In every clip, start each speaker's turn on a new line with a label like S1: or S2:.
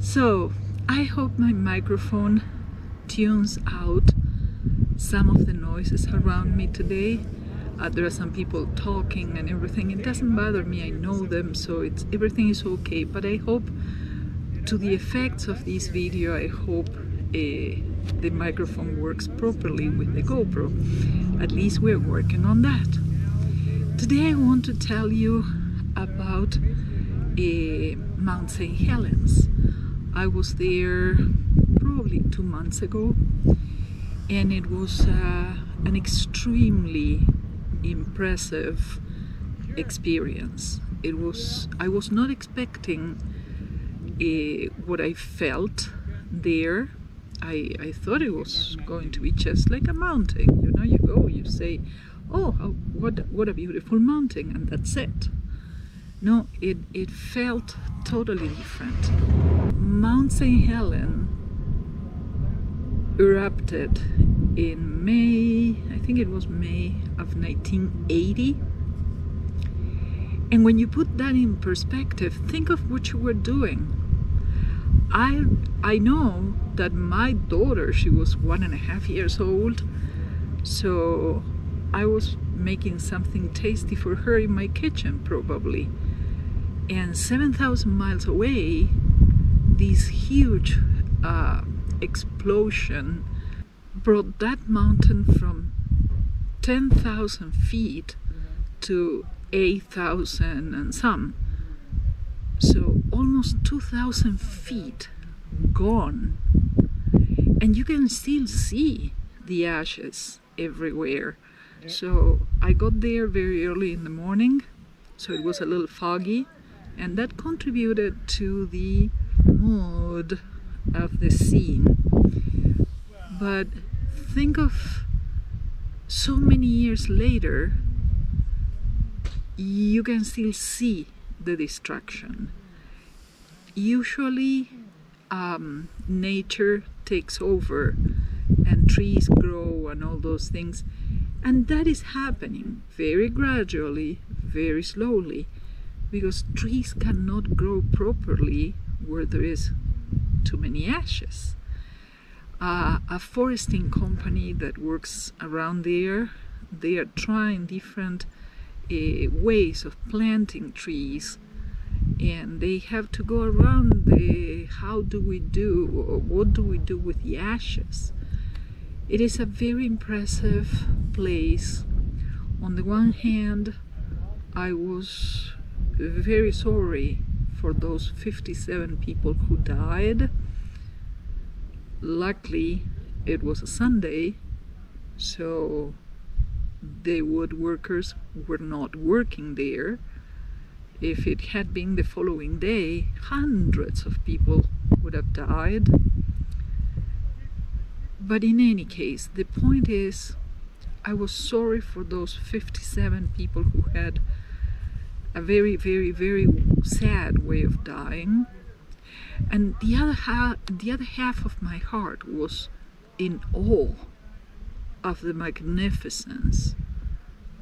S1: So I hope my microphone tunes out some of the noises around me today. Uh, there are some people talking and everything. It doesn't bother me. I know them, so it's everything is okay. But I hope to the effects of this video, I hope uh, the microphone works properly with the GoPro. At least we're working on that. Today I want to tell you about uh, Mount St. Helens. I was there probably two months ago and it was uh, an extremely impressive experience. It was I was not expecting uh, what I felt there. I, I thought it was going to be just like a mountain. You know, you go, you say, "Oh, how, what what a beautiful mountain," and that's it. No, it it felt totally different. Mount St. Helen erupted in May, I think it was May of 1980. And when you put that in perspective, think of what you were doing. I I know that my daughter, she was one and a half years old, so I was making something tasty for her in my kitchen probably. And 7,000 miles away, this huge uh, explosion brought that mountain from 10,000 feet to 8,000 and some. So almost 2,000 feet gone. And you can still see the ashes everywhere. So I got there very early in the morning, so it was a little foggy, and that contributed to the mood of the scene. But think of so many years later, you can still see the destruction. Usually, um, nature takes over and trees grow and all those things, and that is happening very gradually, very slowly, because trees cannot grow properly where there is too many ashes. Uh, a foresting company that works around there, they are trying different uh, ways of planting trees and they have to go around the how do we do what do we do with the ashes it is a very impressive place on the one hand i was very sorry for those 57 people who died. Luckily, it was a Sunday, so the woodworkers were not working there. If it had been the following day, hundreds of people would have died. But in any case, the point is, I was sorry for those 57 people who had a very, very, very sad way of dying. And the other half, the other half of my heart was in awe of the magnificence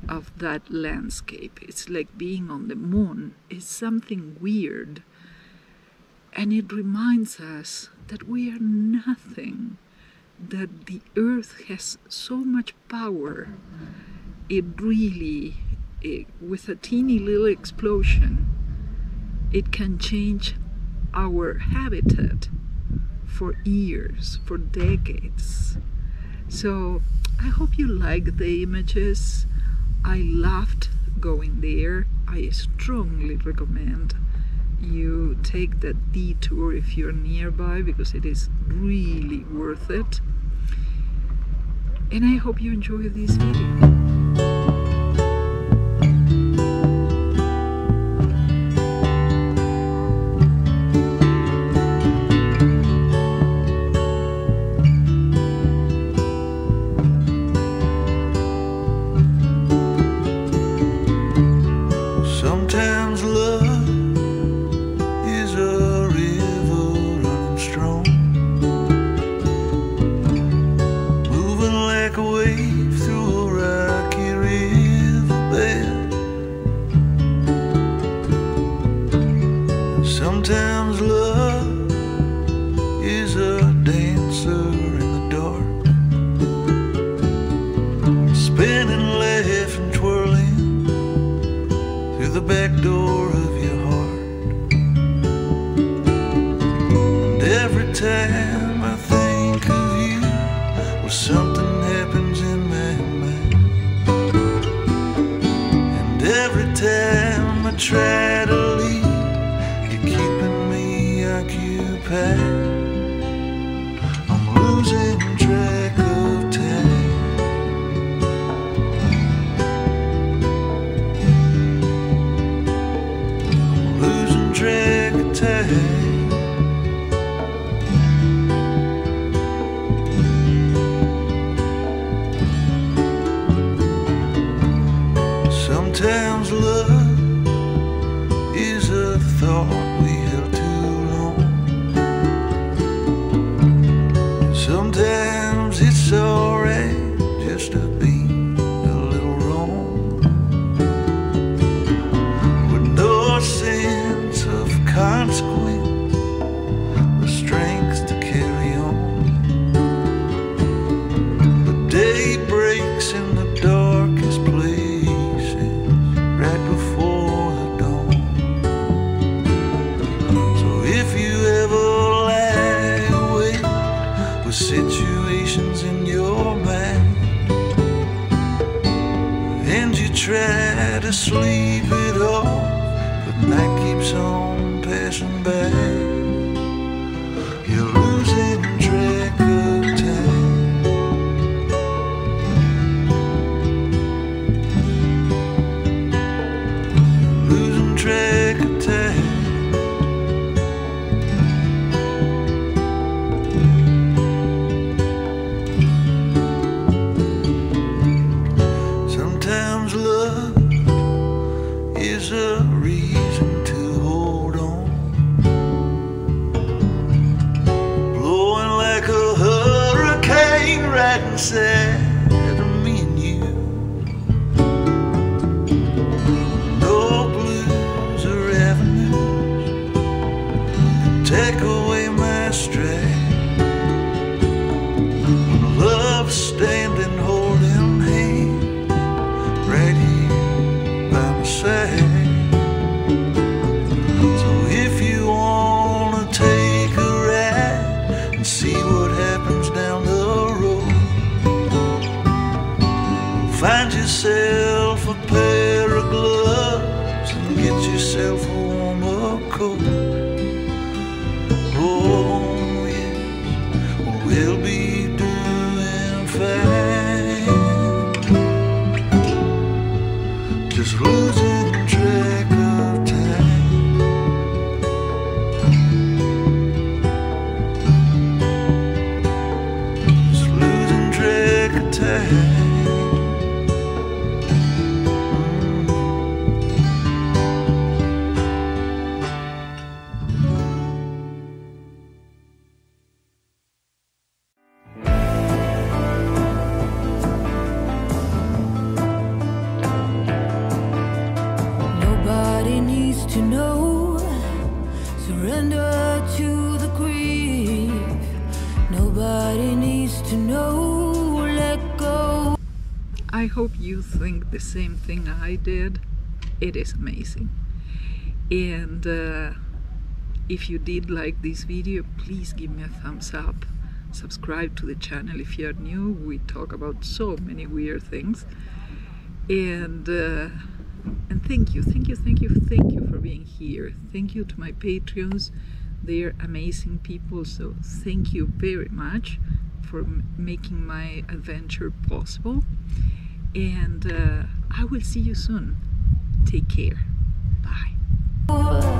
S1: of that landscape. It's like being on the moon. It's something weird. And it reminds us that we are nothing, that the earth has so much power. It really it, with a teeny little explosion, it can change our habitat for years, for decades. So I hope you like the images. I loved going there. I strongly recommend you take that detour if you're nearby because it is really worth it. And I hope you enjoy this video.
S2: Sometimes love is a dancer in the dark, spinning, laughing, twirling through the back door of your heart. And every time. Sometimes love is a thought we held too long. Sometimes it's alright just to be a little wrong with no sense of consequence, to sleep is a reason to hold on. Blowing like a hurricane right inside of me and you. No blues or avenues take away what happens down the road, find yourself a pair of gloves and get yourself
S1: I hope you think the same thing I did. It is amazing. And uh, if you did like this video, please give me a thumbs up. Subscribe to the channel if you're new. We talk about so many weird things. And uh, and thank you, thank you, thank you, thank you for being here. Thank you to my Patreons. They're amazing people. So thank you very much for making my adventure possible. And uh, I will see you soon. Take care. Bye.